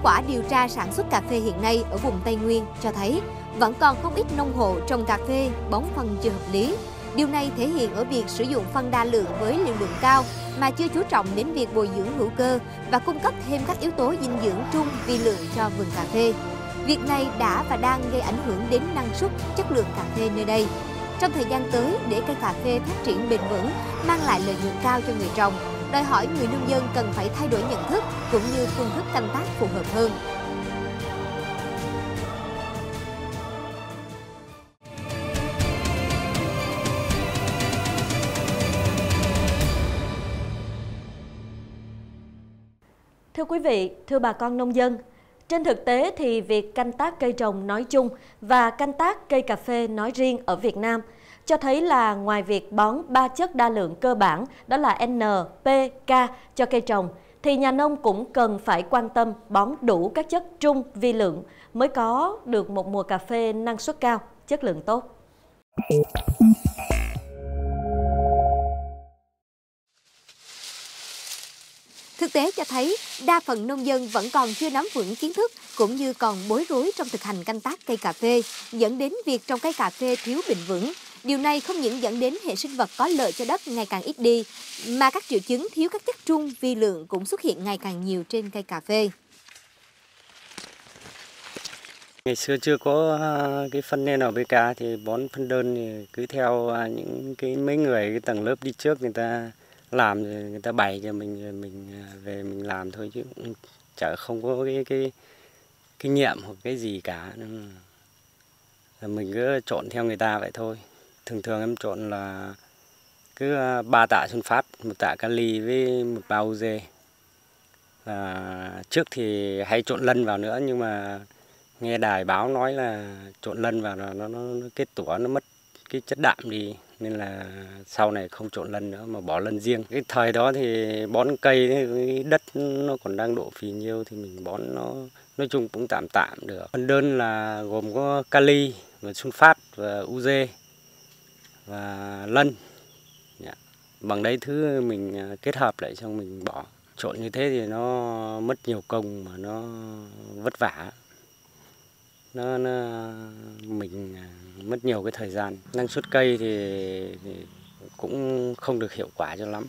Kết quả điều tra sản xuất cà phê hiện nay ở vùng Tây Nguyên cho thấy vẫn còn không ít nông hộ trồng cà phê bón phân chưa hợp lý. Điều này thể hiện ở việc sử dụng phân đa lượng với liều lượng cao mà chưa chú trọng đến việc bồi dưỡng hữu cơ và cung cấp thêm các yếu tố dinh dưỡng trung vi lượng cho vườn cà phê. Việc này đã và đang gây ảnh hưởng đến năng suất, chất lượng cà phê nơi đây. Trong thời gian tới, để cây cà phê phát triển bền vững, mang lại lợi nhuận cao cho người trồng, đòi hỏi người nông dân cần phải thay đổi nhận thức cũng như phương thức canh tác phù hợp hơn. Thưa quý vị, thưa bà con nông dân, trên thực tế thì việc canh tác cây trồng nói chung và canh tác cây cà phê nói riêng ở Việt Nam cho thấy là ngoài việc bón ba chất đa lượng cơ bản đó là N, P, K cho cây trồng thì nhà nông cũng cần phải quan tâm bón đủ các chất trung vi lượng mới có được một mùa cà phê năng suất cao, chất lượng tốt. Thực tế cho thấy, đa phần nông dân vẫn còn chưa nắm vững kiến thức cũng như còn bối rối trong thực hành canh tác cây cà phê, dẫn đến việc trồng cây cà phê thiếu bền vững. Điều này không những dẫn đến hệ sinh vật có lợi cho đất ngày càng ít đi, mà các triệu chứng thiếu các chất trung vi lượng cũng xuất hiện ngày càng nhiều trên cây cà phê. Ngày xưa chưa có à, cái phân NPK thì bón phân đơn thì cứ theo à, những cái mấy người cái tầng lớp đi trước người ta làm người ta bày cho mình rồi mình à, về mình làm thôi chứ chả không có cái cái kinh nghiệm hoặc cái gì cả. Nên là mình cứ trộn theo người ta vậy thôi thường thường em trộn là cứ à, ba tạ xuân phát một tạ kali với một bao dê. Và trước thì hay trộn lân vào nữa nhưng mà nghe đài báo nói là trộn lân vào là nó, nó, nó kết tủa nó mất cái chất đạm đi nên là sau này không trộn lân nữa mà bỏ lân riêng. Cái thời đó thì bón cây cái đất nó còn đang độ phì nhiêu thì mình bón nó nói chung cũng tạm tạm được. Phân đơn là gồm có kali và sunfat và uze và lân dạ. bằng đấy thứ mình à, kết hợp lại xong mình bỏ. Trộn như thế thì nó mất nhiều công mà nó vất vả. Nó, nó mình à, mất nhiều cái thời gian. Năng suất cây thì, thì cũng không được hiệu quả cho lắm.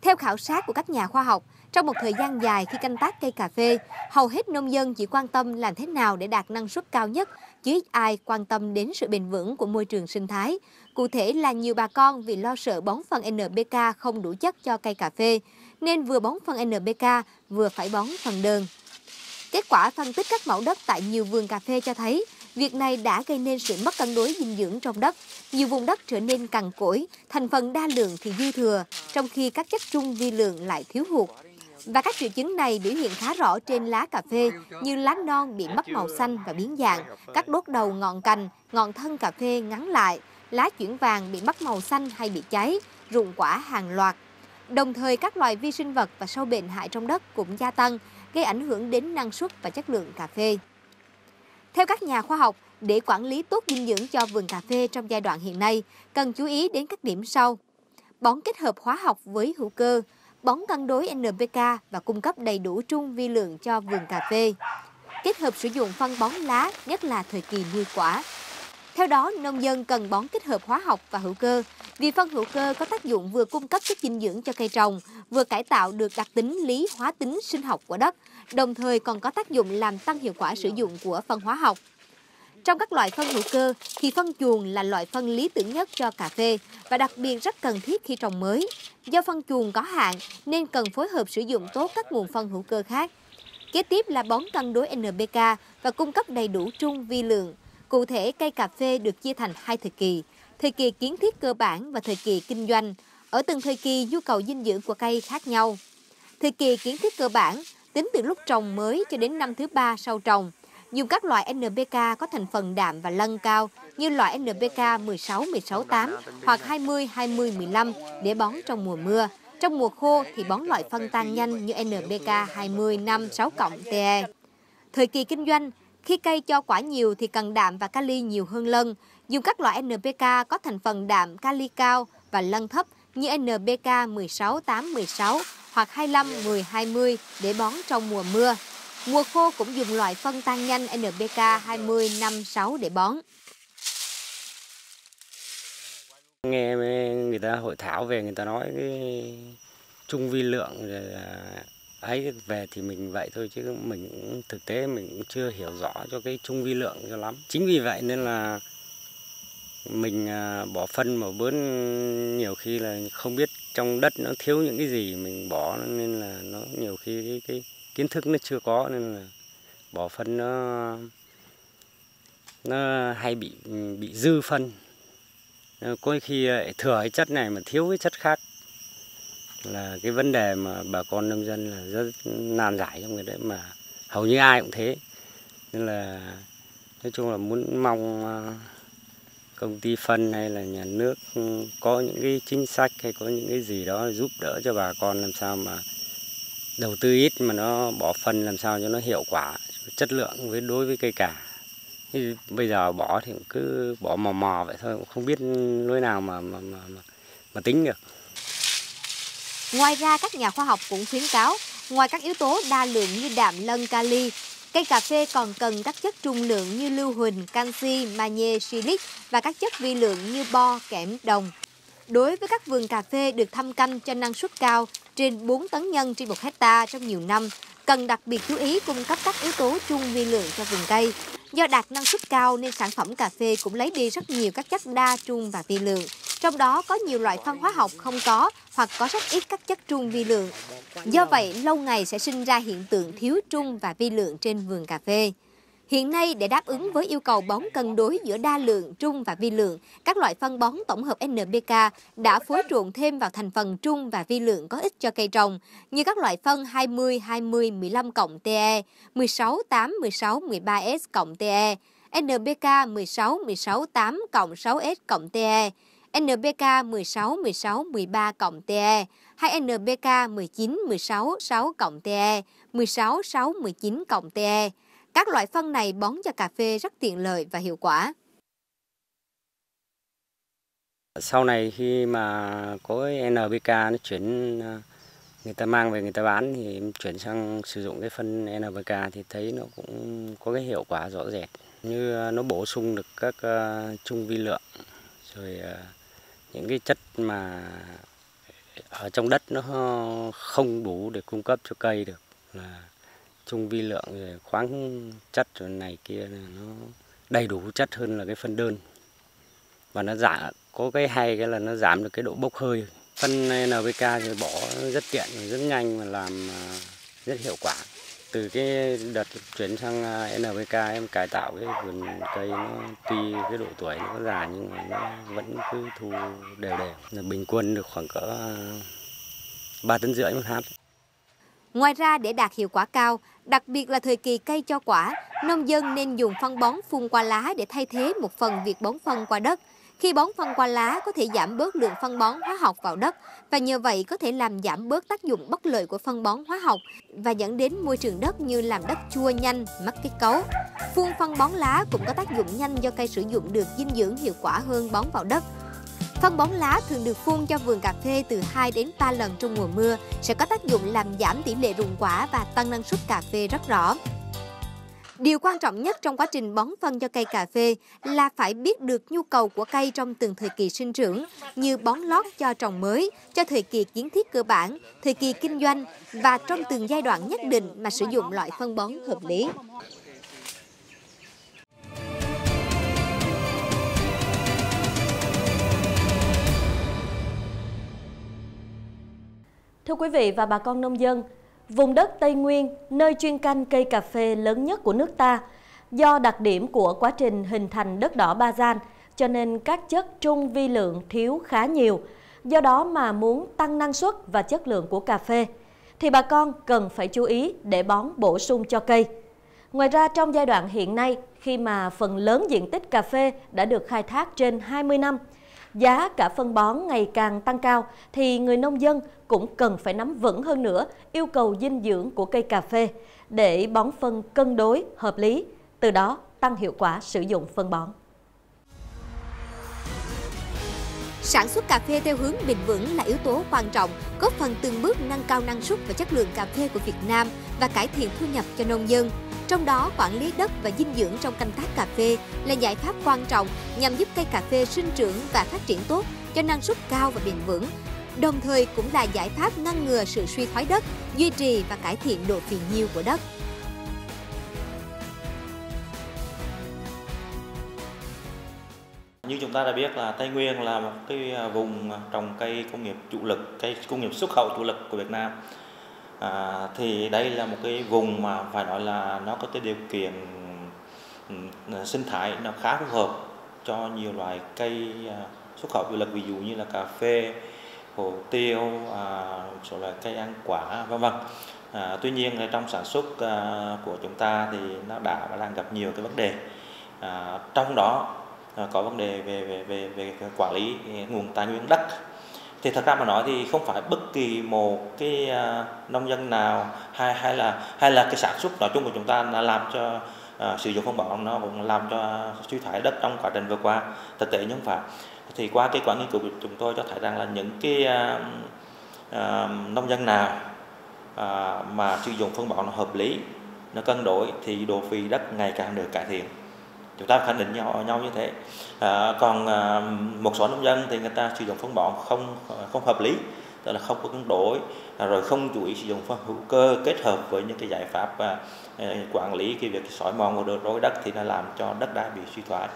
Theo khảo sát của các nhà khoa học, trong một thời gian dài khi canh tác cây cà phê, hầu hết nông dân chỉ quan tâm làm thế nào để đạt năng suất cao nhất, chứ ít ai quan tâm đến sự bền vững của môi trường sinh thái. Cụ thể là nhiều bà con vì lo sợ bón phân NPK không đủ chất cho cây cà phê, nên vừa bón phân NPK vừa phải bón phân đơn. Kết quả phân tích các mẫu đất tại nhiều vườn cà phê cho thấy, việc này đã gây nên sự mất cân đối dinh dưỡng trong đất. Nhiều vùng đất trở nên cằn cỗi, thành phần đa lượng thì dư thừa, trong khi các chất trung vi lượng lại thiếu hụt. Và các triệu chứng này biểu hiện khá rõ trên lá cà phê như lá non bị mất màu xanh và biến dạng, các đốt đầu ngọn cành, ngọn thân cà phê ngắn lại, lá chuyển vàng bị mất màu xanh hay bị cháy, rụng quả hàng loạt. Đồng thời các loài vi sinh vật và sâu bệnh hại trong đất cũng gia tăng, gây ảnh hưởng đến năng suất và chất lượng cà phê. Theo các nhà khoa học, để quản lý tốt dinh dưỡng cho vườn cà phê trong giai đoạn hiện nay, cần chú ý đến các điểm sau. Bón kết hợp hóa học với hữu cơ, bón cân đối NPK và cung cấp đầy đủ trung vi lượng cho vườn cà phê. Kết hợp sử dụng phân bón lá, nhất là thời kỳ nuôi quả. Theo đó, nông dân cần bón kết hợp hóa học và hữu cơ, vì phân hữu cơ có tác dụng vừa cung cấp chất dinh dưỡng cho cây trồng, vừa cải tạo được đặc tính lý hóa tính sinh học của đất, đồng thời còn có tác dụng làm tăng hiệu quả sử dụng của phân hóa học. Trong các loại phân hữu cơ thì phân chuồng là loại phân lý tưởng nhất cho cà phê và đặc biệt rất cần thiết khi trồng mới. Do phân chuồng có hạn nên cần phối hợp sử dụng tốt các nguồn phân hữu cơ khác. Kế tiếp là bón cân đối NPK và cung cấp đầy đủ trung vi lượng. Cụ thể, cây cà phê được chia thành hai thời kỳ, thời kỳ kiến thiết cơ bản và thời kỳ kinh doanh. Ở từng thời kỳ, nhu cầu dinh dưỡng của cây khác nhau. Thời kỳ kiến thiết cơ bản, tính từ lúc trồng mới cho đến năm thứ ba sau trồng, dùng các loại NPK có thành phần đạm và lân cao như loại NPK 16 16 8 hoặc 20 20 15 để bón trong mùa mưa. Trong mùa khô thì bón loại phân tan nhanh như NPK 20 5 6 cộng TE. Thời kỳ kinh doanh, khi cây cho quả nhiều thì cần đạm và kali nhiều hơn lân. Dùng các loại NPK có thành phần đạm kali cao và lân thấp như NPK 16 8 16 hoặc 25 10 20 để bón trong mùa mưa. Mùa khô cũng dùng loại phân tan nhanh NPK 2056 để bón. Nghe người ta hội thảo về người ta nói cái trung vi lượng rồi à, ấy về thì mình vậy thôi chứ mình thực tế mình cũng chưa hiểu rõ cho cái trung vi lượng cho lắm. Chính vì vậy nên là mình à, bỏ phân mà bớn nhiều khi là không biết trong đất nó thiếu những cái gì mình bỏ nên là nó nhiều khi cái, cái kiến thức nó chưa có nên là bỏ phân nó nó hay bị bị dư phân. Có khi thừa cái chất này mà thiếu cái chất khác. Là cái vấn đề mà bà con nông dân là rất nan giải trong cái đấy, mà hầu như ai cũng thế. Nên là nói chung là muốn mong ờ, công ty phân hay là nhà nước có những cái chính sách hay có những cái gì đó giúp đỡ cho bà con làm sao mà đầu tư ít mà nó bỏ phân làm sao cho nó hiệu quả chất lượng với đối với cây cà bây giờ bỏ thì cứ bỏ mò mò vậy thôi không biết lối nào mà mà mà, mà, mà tính được Ngoài ra các nhà khoa học cũng khuyến cáo ngoài các yếu tố đa lượng như đạm lân kali Cây cà phê còn cần các chất trung lượng như lưu huỳnh, canxi, magie, silic và các chất vi lượng như bo, kẽm, đồng. Đối với các vườn cà phê được thăm canh cho năng suất cao trên 4 tấn nhân trên 1 hecta trong nhiều năm, cần đặc biệt chú ý cung cấp các yếu tố trung vi lượng cho vườn cây. Do đạt năng suất cao nên sản phẩm cà phê cũng lấy đi rất nhiều các chất đa trung và vi lượng. Trong đó có nhiều loại phân hóa học không có hoặc có rất ít các chất trung vi lượng. Do vậy, lâu ngày sẽ sinh ra hiện tượng thiếu trung và vi lượng trên vườn cà phê. Hiện nay, để đáp ứng với yêu cầu bón cân đối giữa đa lượng, trung và vi lượng, các loại phân bón tổng hợp NPK đã phối trộn thêm vào thành phần trung và vi lượng có ích cho cây trồng, như các loại phân 20, 20, 15 cộng TE, 16, 8, 16, 13S cộng TE, NPK 16, 16, 8 cộng 6S cộng TE, NPK 16, 16, 13 cộng TE, hay NPK 19, 16, 6 cộng TE, 16, 6, 19 cộng TE. Các loại phân này bón cho cà phê rất tiện lợi và hiệu quả. Sau này khi mà có NPK nó chuyển à, người ta mang về người ta bán thì chuyển sang sử dụng cái phân NPK thì thấy nó cũng có cái hiệu quả rõ rệt như à, nó bổ sung được các à, trung vi lượng, rồi những cái chất mà ở trong đất nó không đủ để cung cấp cho cây được là trung vi lượng rồi khoáng chất rồi này kia nó đầy đủ chất hơn là cái phân đơn. Và nó giảm có cái hay cái là nó giảm được cái độ bốc hơi. Phân NPK thì bỏ rất tiện rất nhanh mà làm à, rất hiệu quả. Từ cái đợt chuyển sang à, NPK em cải tạo cái vườn cây nó tuy cái độ tuổi nó già nhưng mà nó vẫn cứ thu đều đều. Là bình quân được khoảng cỡ à, 3 tấn rưỡi một hạt. Ngoài ra để đạt hiệu quả cao, đặc biệt là thời kỳ cây cho quả, nông dân nên dùng phân bón phun qua lá để thay thế một phần việc bón phân qua đất. Khi bón phân qua lá có thể giảm bớt lượng phân bón hóa học vào đất và nhờ vậy có thể làm giảm bớt tác dụng bất lợi của phân bón hóa học và dẫn đến môi trường đất như làm đất chua nhanh, mất kết cấu. Phun phân bón lá cũng có tác dụng nhanh do cây sử dụng được dinh dưỡng hiệu quả hơn bón vào đất. Phân bón lá thường được phun cho vườn cà phê từ 2 đến 3 lần trong mùa mưa sẽ có tác dụng làm giảm tỷ lệ rụng quả và tăng năng suất cà phê rất rõ. Điều quan trọng nhất trong quá trình bón phân cho cây cà phê là phải biết được nhu cầu của cây trong từng thời kỳ sinh trưởng, như bón lót cho trồng mới, cho thời kỳ kiến thiết cơ bản, thời kỳ kinh doanh và trong từng giai đoạn nhất định mà sử dụng loại phân bón hợp lý. Thưa quý vị và bà con nông dân, Vùng đất Tây Nguyên, nơi chuyên canh cây cà phê lớn nhất của nước ta, do đặc điểm của quá trình hình thành đất đỏ ba gian, cho nên các chất trung vi lượng thiếu khá nhiều. Do đó mà muốn tăng năng suất và chất lượng của cà phê, thì bà con cần phải chú ý để bón bổ sung cho cây. Ngoài ra trong giai đoạn hiện nay, khi mà phần lớn diện tích cà phê đã được khai thác trên 20 năm, giá cả phân bón ngày càng tăng cao thì người nông dân cũng cần phải nắm vững hơn nữa yêu cầu dinh dưỡng của cây cà phê để bón phân cân đối, hợp lý, từ đó tăng hiệu quả sử dụng phân bón. Sản xuất cà phê theo hướng bền vững là yếu tố quan trọng, góp phần từng bước nâng cao năng suất và chất lượng cà phê của Việt Nam và cải thiện thu nhập cho nông dân. Trong đó, quản lý đất và dinh dưỡng trong canh tác cà phê là giải pháp quan trọng nhằm giúp cây cà phê sinh trưởng và phát triển tốt cho năng suất cao và bền vững. Đồng thời cũng là giải pháp ngăn ngừa sự suy thoái đất, duy trì và cải thiện độ phì nhiêu của đất. Như chúng ta đã biết là Tây Nguyên là một cái vùng trồng cây công nghiệp chủ lực, cây công nghiệp xuất khẩu chủ lực của Việt Nam. À, thì đây là một cái vùng mà phải nói là nó có cái điều kiện ừ, sinh thái nó khá phù hợp cho nhiều loại cây à, xuất khẩu du lịch ví dụ như là cà phê, hồ tiêu, à, một số loại cây ăn quả vân vân. À, tuy nhiên trong sản xuất à, của chúng ta thì nó đã và đang gặp nhiều cái vấn đề. À, trong đó à, có vấn đề về về về về quản lý à, nguồn tài nguyên đất thì thật ra mà nói thì không phải bất kỳ một cái à, nông dân nào hay hay là hay là cái sản xuất nói chung của chúng ta đã làm cho uh, sử dụng phân bón nó cũng làm cho suy thoái đất trong quá trình vừa qua. Thực tế nhưng phải. Thì qua cái quả nghiên cứu của chúng tôi cho thấy rằng là những cái uh, uh, nông dân nào uh, mà sử dụng phân bón hợp lý nó cân đối thì độ phì đất ngày càng được cải thiện chúng ta khẳng định nhau nhau như thế. À, còn à, một số nông dân thì người ta sử dụng phân bón không không hợp lý tức là không có cân đối à, rồi không chú ý sử dụng phân hữu cơ kết hợp với những cái giải pháp à, à quản lý cái việc sỏi mòn và đối đất thì nó làm cho đất đai bị suy thoái.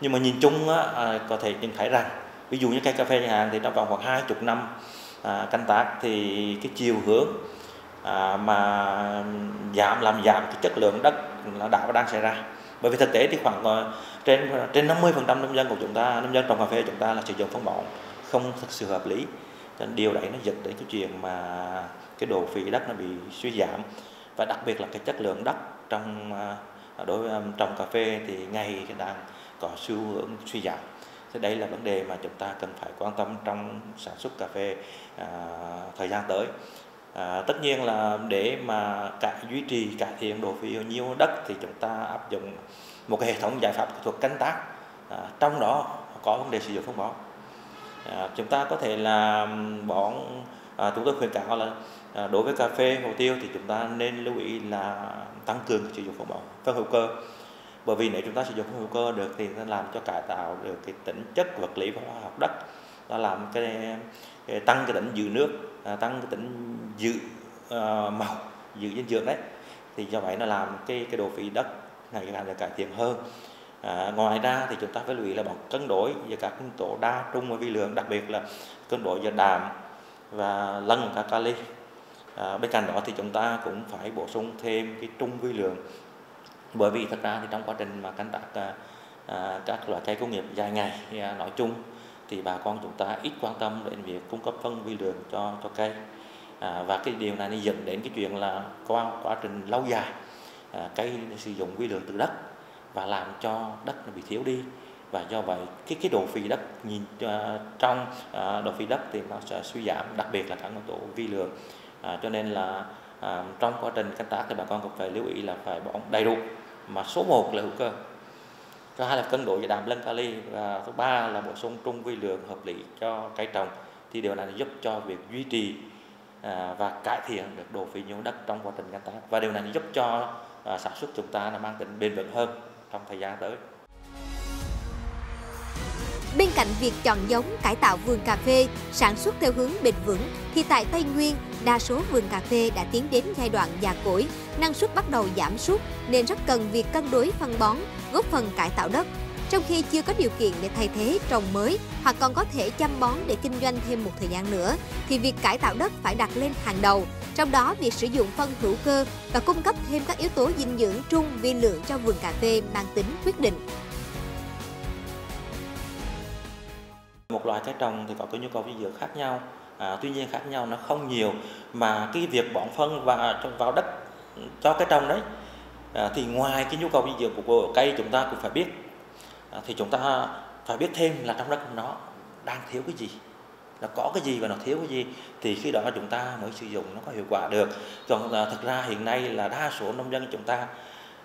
Nhưng mà nhìn chung á, à, có thể nhìn thấy rằng ví dụ như cây cà phê nhà hàng thì trong vòng khoảng hai chục năm à, canh tác thì cái chiều hướng à, mà giảm làm giảm cái chất lượng đất là đã và đang xảy ra bởi vì thực tế thì khoảng ờ, trên trên 50 phần trăm nông dân của chúng ta nông dân trồng cà phê chúng ta là sử dụng phân bón không thực sự hợp lý. Nên điều đấy nó dẫn đến cái chuyện mà cái độ phì đất nó bị suy giảm. Và đặc biệt là cái chất lượng đất trong ờ, đối với trồng cà phê thì ngày đang có xu hướng suy giảm. Thì đây là vấn đề mà chúng ta cần phải quan tâm trong sản xuất cà phê à, thời gian tới. À, tất nhiên là để mà cải duy trì cải thiện độ phì nhiêu đất thì chúng ta áp dụng một cái hệ thống giải pháp kỹ thuật canh tác. À, trong đó có vấn đề sử dụng phân bón. À, chúng ta có thể là bón à, chúng tôi khuyên cáo là à, đối với cà phê hồ tiêu thì chúng ta nên lưu ý là tăng cường sử dụng phân bón phân hữu cơ. Bởi vì nếu chúng ta sử dụng phân hữu cơ được thì nó làm cho cải tạo được cái tính chất vật lý và hóa học đất. Nó làm cái, cái tăng cái tính giữ nước à, tăng cái tính giữ uh, màu giữ dinh dưỡng đấy. Thì do vậy nó làm cái cái độ phì đất ngày càng được cải thiện hơn. À, ngoài ra thì chúng ta phải lưu ý là bằng cân đối giữa các nguyên tố đa trung và vi lượng đặc biệt là cân đối giữa đạm và lân và kali. À, bên cạnh đó thì chúng ta cũng phải bổ sung thêm cái trung vi lượng. Bởi vì thật ra thì trong quá trình mà canh tác à, à các loại cây công nghiệp dài ngày à, nói chung thì bà con chúng ta ít quan tâm đến việc cung cấp phân vi lượng cho cho cây. À, và cái điều này nó dẫn đến cái chuyện là qua quá trình lâu dài à, cây sử dụng vi lượng từ đất và làm cho đất nó bị thiếu đi. Và do vậy cái cái độ phì đất nhìn uh, trong uh, độ phì đất thì nó sẽ suy giảm đặc biệt là các nguyên tố vi lượng. À, cho nên là à, trong quá trình canh tác thì bà con cũng phải lưu ý là phải bón đầy đủ. Mà số 1 là hữu cơ thứ hai là cân đối đạm lân kali và thứ ba là bổ sung trung vi lượng hợp lý cho cây trồng thì điều này giúp cho việc duy trì à, và cải thiện được độ phì nhiêu đất trong quá trình canh tác và điều này giúp cho à, sản xuất chúng ta là mang tính bền vững hơn trong thời gian tới. Bên cạnh việc chọn giống cải tạo vườn cà phê, sản xuất theo hướng bền vững, thì tại Tây Nguyên, đa số vườn cà phê đã tiến đến giai đoạn già cỗi, năng suất bắt đầu giảm sút nên rất cần việc cân đối phân bón, góp phần cải tạo đất. Trong khi chưa có điều kiện để thay thế trồng mới hoặc còn có thể chăm bón để kinh doanh thêm một thời gian nữa, thì việc cải tạo đất phải đặt lên hàng đầu. Trong đó, việc sử dụng phân hữu cơ và cung cấp thêm các yếu tố dinh dưỡng trung vi lượng cho vườn cà phê mang tính quyết định. Loại trái trồng thì có cái nhu cầu dinh dưỡng khác nhau, à, tuy nhiên khác nhau nó không nhiều. Mà cái việc bón phân và vào đất cho cái trồng đấy à, thì ngoài cái nhu cầu dinh dưỡng của cây chúng ta cũng phải biết. À, thì chúng ta phải biết thêm là trong đất nó đang thiếu cái gì nó có cái gì và nó thiếu cái gì thì khi đó chúng ta mới sử dụng nó có hiệu quả được. Còn à, thực ra hiện nay là đa số nông dân chúng ta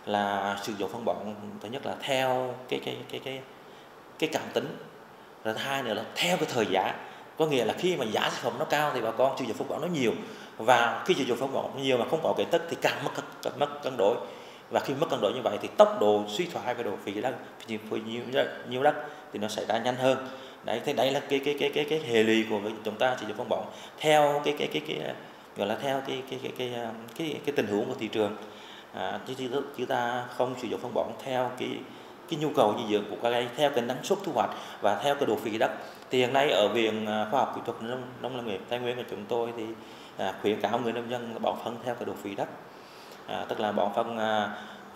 là sử dụng phân bón thứ nhất là theo cái cái cái cái cái cảm tính rồi thứ hai nữa là theo cái thời giá có nghĩa là khi mà giá sản phẩm nó cao thì bà con sử dụng phân bón nó nhiều. Và khi sử dụng phân bón nhiều mà không có cái tất thì càng mất mất cân đối. Và khi mất cân đối như vậy thì tốc độ suy thoái về độ phì đất phì nhiều nhiều đất thì nó xảy ra nhanh hơn. Đấy thế đấy là cái cái cái cái cái hệ lụy của chúng ta sử dụng phân bón theo cái cái cái cái, cái gọi là theo cái cái cái cái cái, cái, cái tình huống của thị trường à, chứ chúng ta không sử dụng phân bón theo cái cái nhu cầu dinh dưỡng của các cây theo cái năng suất thu hoạch và theo cái độ phì đất. Thì hiện nay ở viện à, khoa học kỹ thuật nông, nông lâm nghiệp tây nguyên của chúng tôi thì à, khuyến cáo người nông dân bỏ phân theo cái độ phì đất. À, tức là bỏ phân à,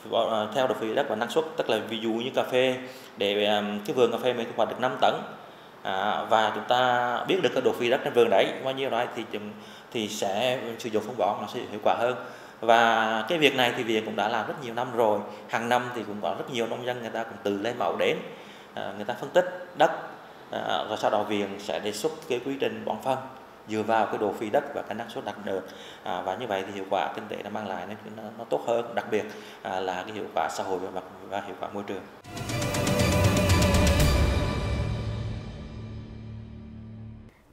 bỏ, à, theo độ phì đất và năng suất. Tức là ví dụ như cà phê để à, cái vườn cà phê mình thu hoạch được 5 tấn à, và chúng ta biết được cái độ phì đất trên vườn đấy bao nhiêu đấy thì thì sẽ sử dụng phân bón nó sẽ hiệu quả hơn và cái việc này thì viện cũng đã làm rất nhiều năm rồi. Hàng năm thì cũng có rất nhiều nông dân người ta cũng tự lấy mẫu đến à, người ta phân tích đất à, và sau đó viện sẽ đề xuất cái quy trình bón phân dựa vào cái độ phi đất và cái năng suất đạt được. À, và như vậy thì hiệu quả kinh tế nó mang lại nó, nó tốt hơn. Đặc biệt à, là cái hiệu quả xã hội và, và hiệu quả môi trường.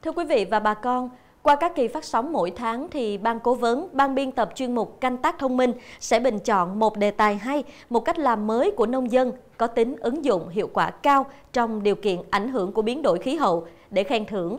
Thưa quý vị và bà con, qua các kỳ phát sóng mỗi tháng thì ban cố vấn, ban biên tập chuyên mục canh tác thông minh sẽ bình chọn một đề tài hay, một cách làm mới của nông dân có tính ứng dụng hiệu quả cao trong điều kiện ảnh hưởng của biến đổi khí hậu để khen thưởng.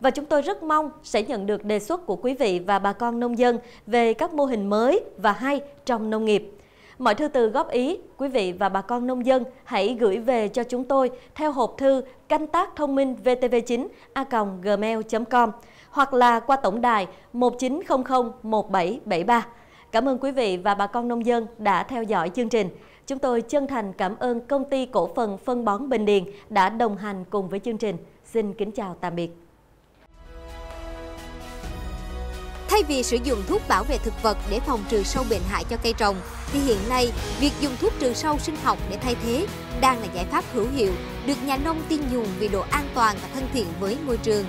Và chúng tôi rất mong sẽ nhận được đề xuất của quý vị và bà con nông dân về các mô hình mới và hay trong nông nghiệp. Mọi thư từ góp ý, quý vị và bà con nông dân hãy gửi về cho chúng tôi theo hộp thư canh tác thông minh vtv9 a gmail.com hoặc là qua tổng đài 1900 1773. Cảm ơn quý vị và bà con nông dân đã theo dõi chương trình. Chúng tôi chân thành cảm ơn công ty cổ phần phân bón Bình Điền đã đồng hành cùng với chương trình. Xin kính chào tạm biệt. Thay vì sử dụng thuốc bảo vệ thực vật để phòng trừ sâu bệnh hại cho cây trồng, thì hiện nay việc dùng thuốc trừ sâu sinh học để thay thế đang là giải pháp hữu hiệu, được nhà nông tin dùng vì độ an toàn và thân thiện với môi trường.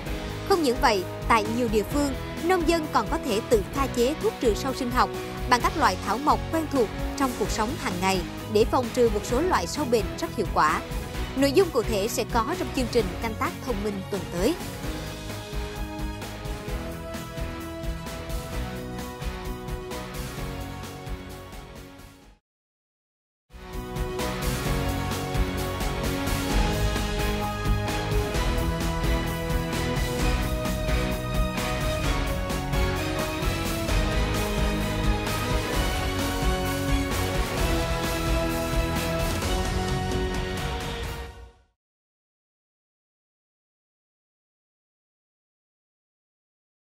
Không những vậy, tại nhiều địa phương, nông dân còn có thể tự pha chế thuốc trừ sâu sinh học bằng các loại thảo mộc quen thuộc trong cuộc sống hàng ngày để phòng trừ một số loại sâu bệnh rất hiệu quả. Nội dung cụ thể sẽ có trong chương trình canh tác thông minh tuần tới.